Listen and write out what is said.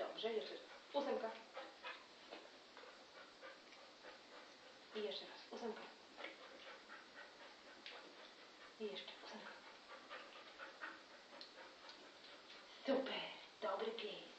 Dobrze, jeszcze raz. Ósemka. I jeszcze raz. Ósemka. I jeszcze ósemka. Super. Dobry pień.